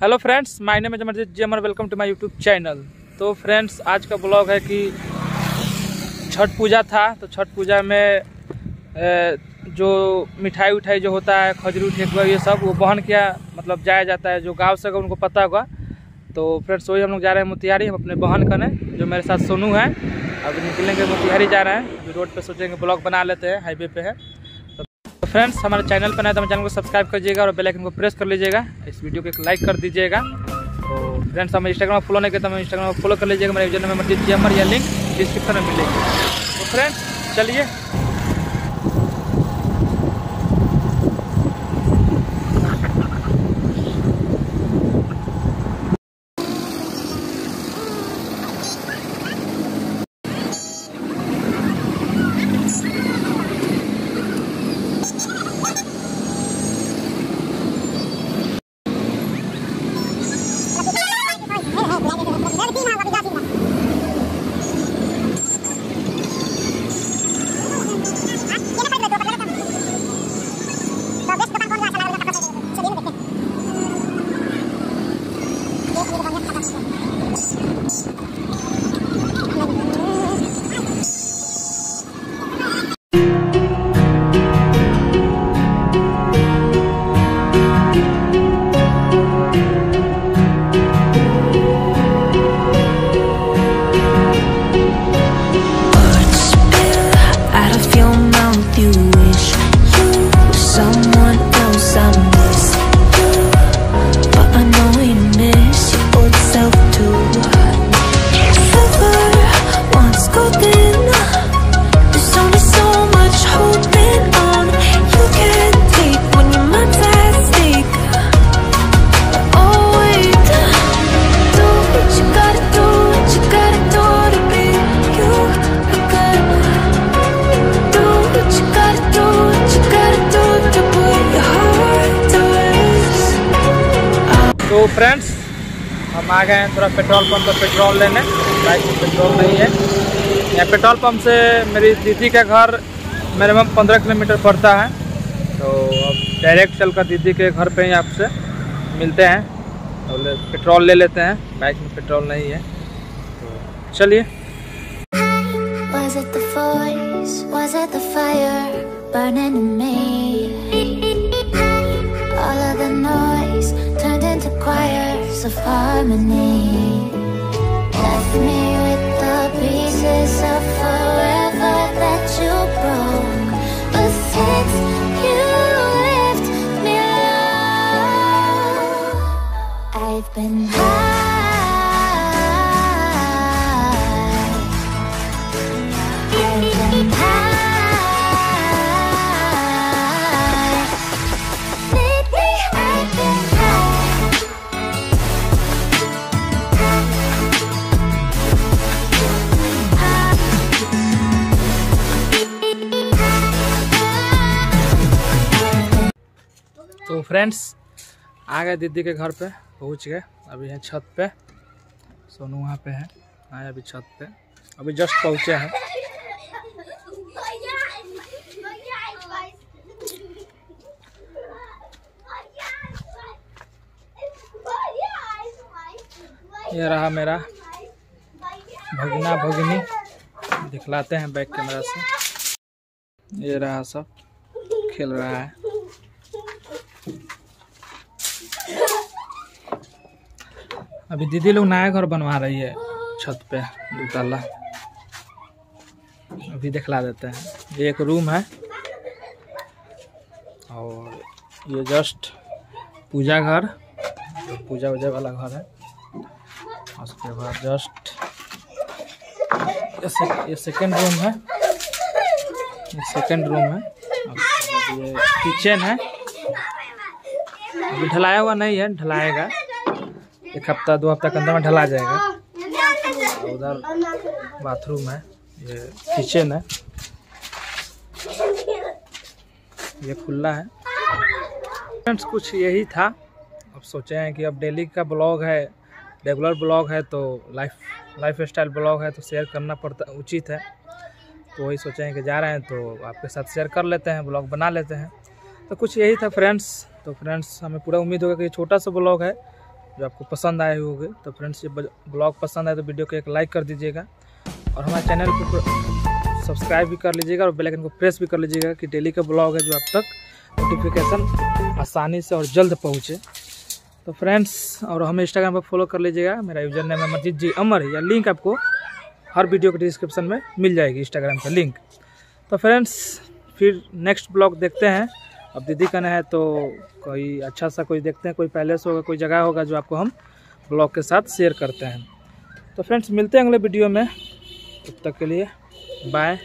Hello friends my name Amarjeet ji Amar welcome to my YouTube channel तो friends आज का blog है कि छठ पूजा था तो छठ पूजा में जो मिठाई उठाई जो होता है, खजूर, ठेकुआ, ये सब, वो बहन किया मतलब जाया जाता है, जो गाँव से उनको पता होगा। तो फ्रेंड्स वही हम लोग जा रहे हैं मोतिहारी, हम अपने बहन कने जो मेरे साथ सोनू है। अभी निकलेंगे मोतिहारी जा रहे हैं, जो रोड पर सोचेंगे ब्लॉग बना लेते हैं हाईवे पर है। फ्रेंड्स, हमारे चैनल पर नए तो हमारे चैनल को सब्सक्राइब करिएगा और बेल आइकन को प्रेस कर लीजिएगा। इस वीडियो को एक लाइक कर दीजिएगा। तो फ्रेंड्स हमें इंस्टाग्राम फॉलो नहीं करते हमें इंस्टाग्राम फॉलो कर लीजिएगा। मेरे यूज़र नंबर अमर या लिंक डिस्क्रिप्शन में मिलेगी। तो फ्रेंड्स, चलिए। Awesome. फ्रेंड्स हम आ गए हैं थोड़ा पेट्रोल पंप पर पेट्रोल लेने। बाइक में पेट्रोल नहीं है। यहाँ पेट्रोल पंप से मेरी दीदी का घर मिनिमम पंद्रह किलोमीटर पड़ता है। तो अब डायरेक्ट चलकर दीदी के घर पे ही आपसे मिलते हैं तो ले- पेट्रोल ले लेते हैं। बाइक में पेट्रोल नहीं है। तो चलिए? Was it the fire burning in me? Of harmony. Left me with the pieces of forever that you broke. But since you left me alone, I've been friends आ गए दीदी के घर पे पहुँच गए। अभी हैं छत पे। सोनू वहाँ पे है। आए अभी छत पे। अभी जस्ट पहुँचे हैं। ये रहा मेरा भगना भगनी। दिखलाते हैं बैक कैमरा से। ये रहा सब। खेल रहा है। अभी दीदी लोग नया घर बनवा रही है छत पे दो ताला अभी दिखला देते हैं। ये एक रूम है। और ये जस्ट पूजा घर जो पूजा वूजा वाला घर है। उसके बाद जस्ट ये, से, ये सेकेंड रूम है। ये सेकेंड रूम है। ये किचन है। अभी ढलाया हुआ नहीं है ढलाएगा। एक हफ़्ता, दो हफ़्ता के अंदर में ढला जाएगा। उधर बाथरूम है, ये किचन है। ये खुला है। फ्रेंड्स, कुछ यही था। अब सोचे हैं कि अब डेली का ब्लॉग है, रेगुलर ब्लॉग है तो लाइफ लाइफ स्टाइल ब्लॉग है तो शेयर करना पड़ता, उचित है। तो वही सोचे हैं कि जा रहे हैं तो आपके साथ शेयर कर लेते हैं, ब्लॉग बना लेते हैं। तो कुछ यही था, फ्रेंड्स। तो फ्रेंड्स, हमें पूरा उम्मीद होगा कि छोटा सा ब्लॉग है। जो आपको पसंद आए होंगे तो फ्रेंड्स ये ब्लॉग पसंद आए तो वीडियो को एक लाइक कर दीजिएगा और हमारे चैनल को सब्सक्राइब भी कर लीजिएगा और बेल आइकन को प्रेस भी कर लीजिएगा कि डेली का ब्लॉग है जो आप तक नोटिफिकेशन आसानी से और जल्द पहुँचे। तो फ्रेंड्स और हमें इंस्टाग्राम पर फॉलो कर लीजिएगा। मेरा यूज़र नेम है मजीद जी अमर। या लिंक आपको हर वीडियो के डिस्क्रिप्शन में मिल जाएगी इंस्टाग्राम का लिंक तो फ्रेंड्स फिर नेक्स्ट ब्लॉग देखते हैं। अब दीदी कहना है तो कोई अच्छा सा कोई देखते हैं, कोई पैलेस होगा, कोई जगह होगा जो आपको हम ब्लॉग के साथ शेयर करते हैं। तो फ्रेंड्स मिलते हैं अगले वीडियो में। तब तक के लिए बाय